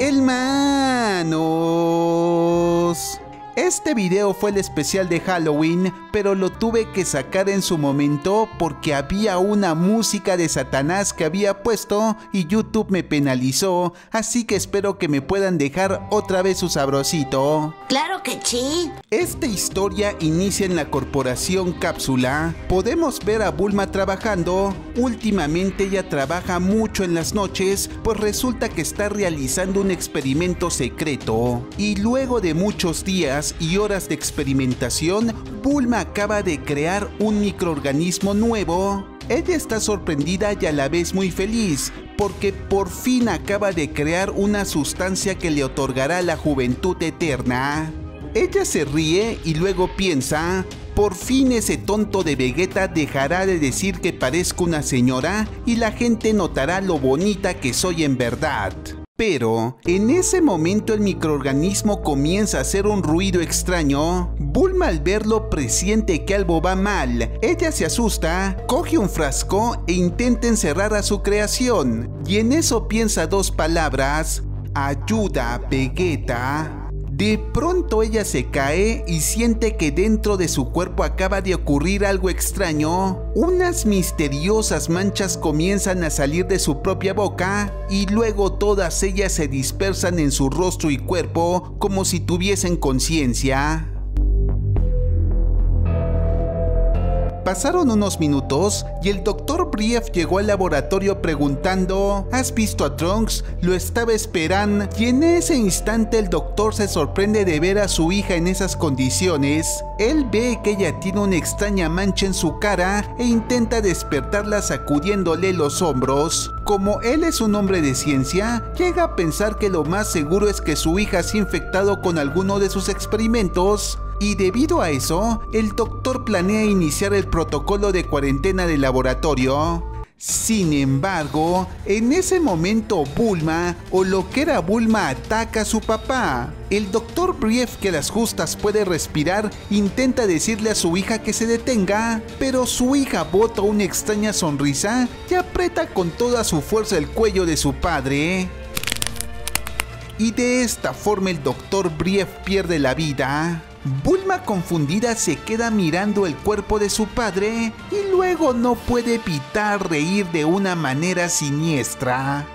Hermanos. Este video fue el especial de Halloween, pero lo tuve que sacar en su momento porque había una música de Satanás que había puesto y YouTube me penalizó, así que espero que me puedan dejar otra vez su sabrosito. Claro que sí. Esta historia inicia en la corporación Cápsula. Podemos ver a Bulma trabajando. Últimamente ella trabaja mucho en las noches, pues resulta que está realizando un experimento secreto. Y luego de muchos días y horas de experimentación, Bulma acaba de crear un microorganismo nuevo. Ella está sorprendida y a la vez muy feliz, porque por fin acaba de crear una sustancia que le otorgará la juventud eterna. Ella se ríe y luego piensa, por fin ese tonto de Vegeta dejará de decir que parezco una señora y la gente notará lo bonita que soy en verdad. Pero en ese momento el microorganismo comienza a hacer un ruido extraño. Bulma al verlo presiente que algo va mal. Ella se asusta, coge un frasco e intenta encerrar a su creación. Y en eso piensa dos palabras. Ayuda, Vegeta. De pronto ella se cae y siente que dentro de su cuerpo acaba de ocurrir algo extraño. Unas misteriosas manchas comienzan a salir de su propia boca y luego todas ellas se dispersan en su rostro y cuerpo como si tuviesen conciencia. Pasaron unos minutos y el doctor Brief llegó al laboratorio preguntando, ¿has visto a Trunks? Lo estaba esperando y en ese instante el doctor se sorprende de ver a su hija en esas condiciones. Él ve que ella tiene una extraña mancha en su cara e intenta despertarla sacudiéndole los hombros. Como él es un hombre de ciencia, llega a pensar que lo más seguro es que su hija se ha infectado con alguno de sus experimentos y debido a eso, el doctor planea iniciar el protocolo de cuarentena del laboratorio. Sin embargo, en ese momento Bulma, o lo que era Bulma, ataca a su papá. El doctor Brief, que las justas puede respirar, intenta decirle a su hija que se detenga, pero su hija bota una extraña sonrisa y aprieta con toda su fuerza el cuello de su padre. Y de esta forma el doctor Brief pierde la vida. Bulma confundida se queda mirando el cuerpo de su padre y luego no puede evitar reír de una manera siniestra.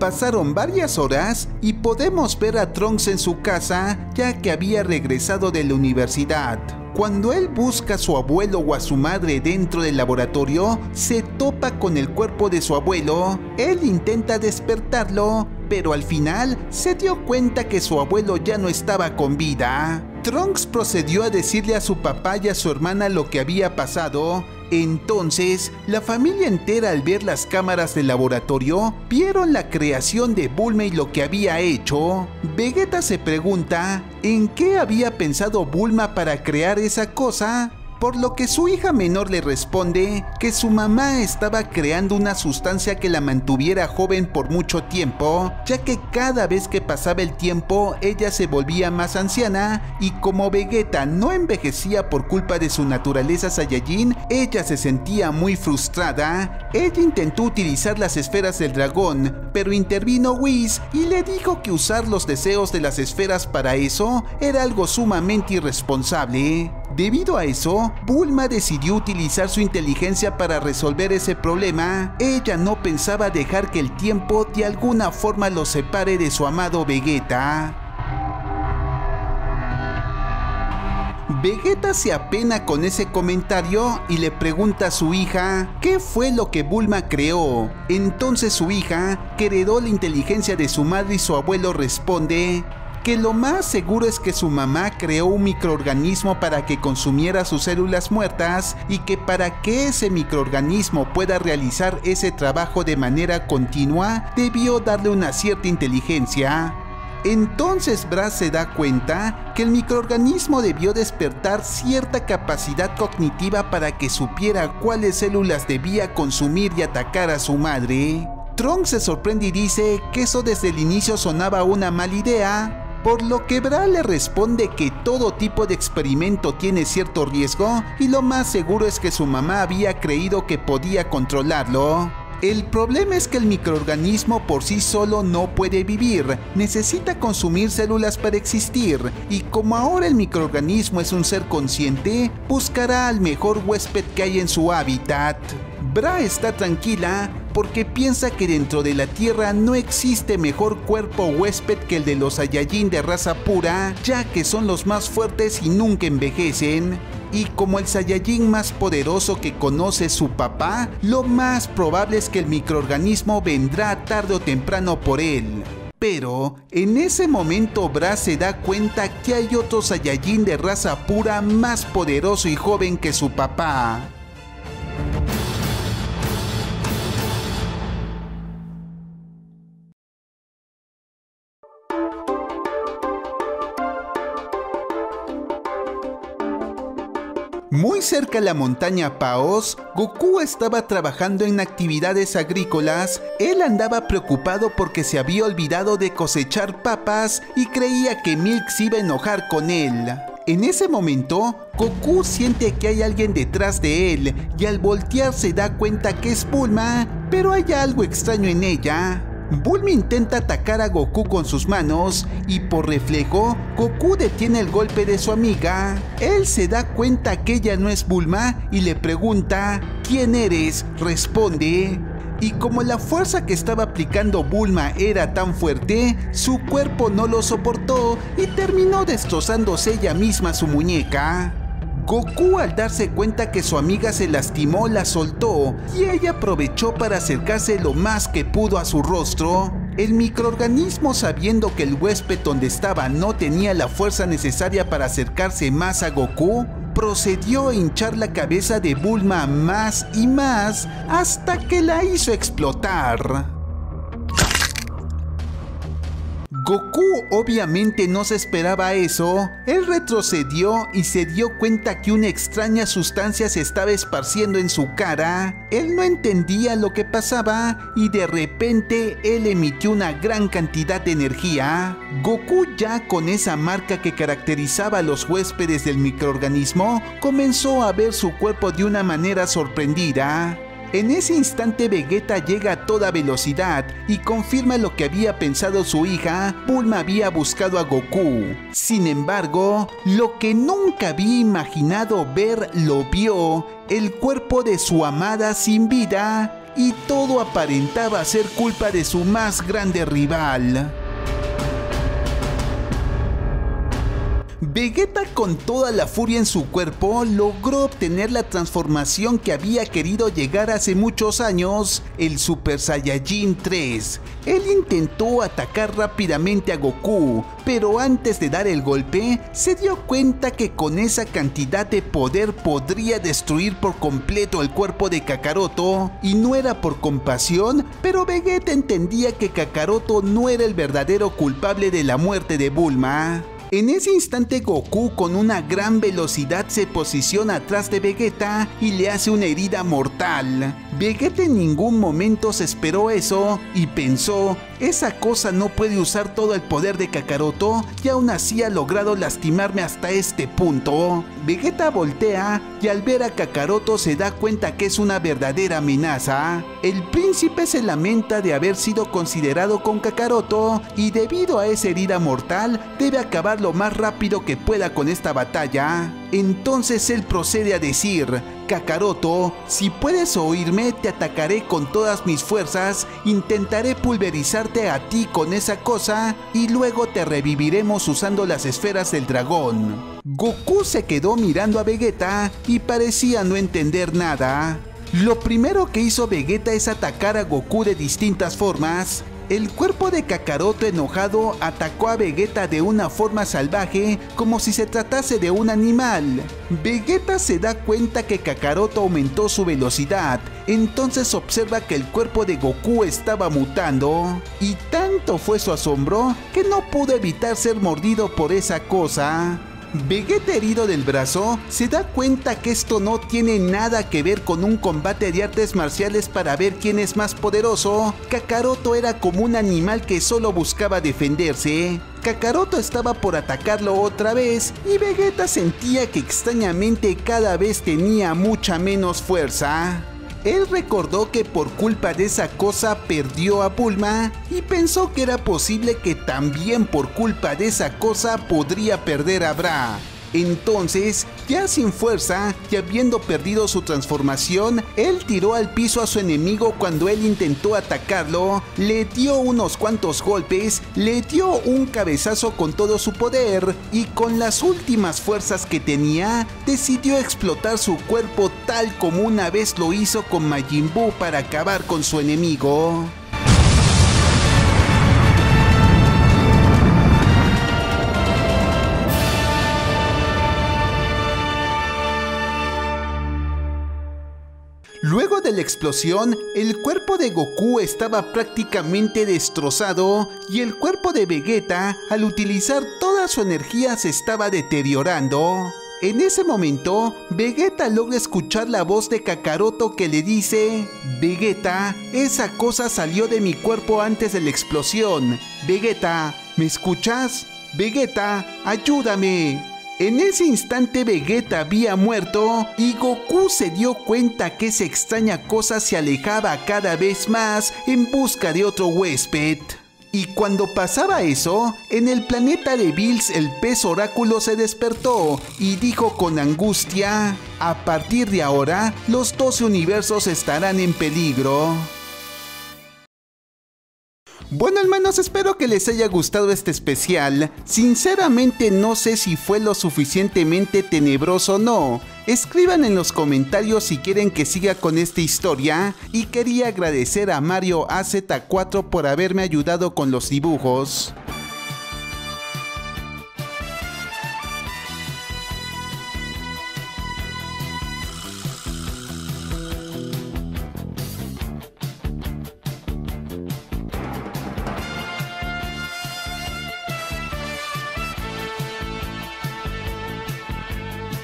Pasaron varias horas y podemos ver a Trunks en su casa ya que había regresado de la universidad. Cuando él busca a su abuelo o a su madre dentro del laboratorio, se topa con el cuerpo de su abuelo. Él intenta despertarlo, pero al final se dio cuenta que su abuelo ya no estaba con vida. Trunks procedió a decirle a su papá y a su hermana lo que había pasado. Entonces, la familia entera al ver las cámaras del laboratorio, vieron la creación de Bulma y lo que había hecho. Vegeta se pregunta, ¿en qué había pensado Bulma para crear esa cosa? Por lo que su hija menor le responde que su mamá estaba creando una sustancia que la mantuviera joven por mucho tiempo, ya que cada vez que pasaba el tiempo ella se volvía más anciana y como Vegeta no envejecía por culpa de su naturaleza Saiyajin, ella se sentía muy frustrada. Ella intentó utilizar las esferas del dragón, pero intervino Whis y le dijo que usar los deseos de las esferas para eso era algo sumamente irresponsable. Debido a eso, Bulma decidió utilizar su inteligencia para resolver ese problema. Ella no pensaba dejar que el tiempo de alguna forma lo separe de su amado Vegeta. Vegeta se apena con ese comentario y le pregunta a su hija qué fue lo que Bulma creó. Entonces su hija, que heredó la inteligencia de su madre y su abuelo, responde que lo más seguro es que su mamá creó un microorganismo para que consumiera sus células muertas y que para que ese microorganismo pueda realizar ese trabajo de manera continua, debió darle una cierta inteligencia. Entonces Brass se da cuenta que el microorganismo debió despertar cierta capacidad cognitiva para que supiera cuáles células debía consumir y atacar a su madre. Trunks se sorprende y dice que eso desde el inicio sonaba una mala idea, por lo que Bra le responde que todo tipo de experimento tiene cierto riesgo y lo más seguro es que su mamá había creído que podía controlarlo. El problema es que el microorganismo por sí solo no puede vivir, necesita consumir células para existir, y como ahora el microorganismo es un ser consciente, buscará al mejor huésped que hay en su hábitat. Bra está tranquila porque piensa que dentro de la Tierra no existe mejor cuerpo huésped que el de los Saiyajin de raza pura, ya que son los más fuertes y nunca envejecen. Y como el Saiyajin más poderoso que conoce su papá, lo más probable es que el microorganismo vendrá tarde o temprano por él. Pero en ese momento Bra se da cuenta que hay otro Saiyajin de raza pura más poderoso y joven que su papá. Muy cerca de la montaña Paos, Goku estaba trabajando en actividades agrícolas. Él andaba preocupado porque se había olvidado de cosechar papas y creía que Milk se iba a enojar con él. En ese momento, Goku siente que hay alguien detrás de él y al voltear se da cuenta que es Bulma, pero hay algo extraño en ella. Bulma intenta atacar a Goku con sus manos y por reflejo, Goku detiene el golpe de su amiga. Él se da cuenta que ella no es Bulma y le pregunta, ¿quién eres? Responde. Y como la fuerza que estaba aplicando Bulma era tan fuerte, su cuerpo no lo soportó y terminó destrozándose ella misma su muñeca. Goku al darse cuenta que su amiga se lastimó la soltó y ella aprovechó para acercarse lo más que pudo a su rostro. El microorganismo sabiendo que el huésped donde estaba no tenía la fuerza necesaria para acercarse más a Goku, procedió a hinchar la cabeza de Bulma más y más hasta que la hizo explotar. Goku obviamente no se esperaba eso. Él retrocedió y se dio cuenta que una extraña sustancia se estaba esparciendo en su cara. Él no entendía lo que pasaba y de repente él emitió una gran cantidad de energía. Goku ya con esa marca que caracterizaba a los huéspedes del microorganismo comenzó a ver su cuerpo de una manera sorprendida. En ese instante Vegeta llega a toda velocidad y confirma lo que había pensado su hija, Bulma había buscado a Goku. Sin embargo, lo que nunca había imaginado ver lo vio, el cuerpo de su amada sin vida, y todo aparentaba ser culpa de su más grande rival. Vegeta con toda la furia en su cuerpo logró obtener la transformación que había querido llegar hace muchos años, el Super Saiyajin 3. Él intentó atacar rápidamente a Goku, pero antes de dar el golpe, se dio cuenta que con esa cantidad de poder podría destruir por completo el cuerpo de Kakaroto, y no era por compasión, pero Vegeta entendía que Kakaroto no era el verdadero culpable de la muerte de Bulma. En ese instante Goku con una gran velocidad se posiciona atrás de Vegeta y le hace una herida mortal. Vegeta en ningún momento se esperó eso y pensó, esa cosa no puede usar todo el poder de Kakaroto y aún así ha logrado lastimarme hasta este punto. Vegeta voltea y al ver a Kakaroto se da cuenta que es una verdadera amenaza. El príncipe se lamenta de haber sido considerado con Kakaroto y debido a esa herida mortal debe acabar lo más rápido que pueda con esta batalla. Entonces él procede a decir, Kakaroto, si puedes oírme te atacaré con todas mis fuerzas, intentaré pulverizarte a ti con esa cosa y luego te reviviremos usando las esferas del dragón. Goku se quedó mirando a Vegeta y parecía no entender nada. Lo primero que hizo Vegeta es atacar a Goku de distintas formas, el cuerpo de Kakaroto enojado atacó a Vegeta de una forma salvaje como si se tratase de un animal. Vegeta se da cuenta que Kakaroto aumentó su velocidad, entonces observa que el cuerpo de Goku estaba mutando, y tanto fue su asombro que no pudo evitar ser mordido por esa cosa. Vegeta herido del brazo se da cuenta que esto no tiene nada que ver con un combate de artes marciales para ver quién es más poderoso. Kakaroto era como un animal que solo buscaba defenderse. Kakaroto estaba por atacarlo otra vez y Vegeta sentía que extrañamente cada vez tenía mucha menos fuerza. Él recordó que por culpa de esa cosa perdió a Bulma y pensó que era posible que también por culpa de esa cosa podría perder a Bra. Entonces, ya sin fuerza y habiendo perdido su transformación, él tiró al piso a su enemigo cuando él intentó atacarlo, le dio unos cuantos golpes, le dio un cabezazo con todo su poder y con las últimas fuerzas que tenía, decidió explotar su cuerpo tal como una vez lo hizo con Majin Buu para acabar con su enemigo. Luego de la explosión, el cuerpo de Goku estaba prácticamente destrozado y el cuerpo de Vegeta, al utilizar toda su energía, se estaba deteriorando. En ese momento, Vegeta logra escuchar la voz de Kakaroto que le dice, Vegeta, esa cosa salió de mi cuerpo antes de la explosión. Vegeta, ¿me escuchas? Vegeta, ayúdame. En ese instante Vegeta había muerto y Goku se dio cuenta que esa extraña cosa se alejaba cada vez más en busca de otro huésped. Y cuando pasaba eso, en el planeta de Bills el pez oráculo se despertó y dijo con angustia, a partir de ahora los 12 universos estarán en peligro. Bueno hermanos, espero que les haya gustado este especial. Sinceramente no sé si fue lo suficientemente tenebroso o no. Escriban en los comentarios si quieren que siga con esta historia y quería agradecer a Mario AZ4 por haberme ayudado con los dibujos.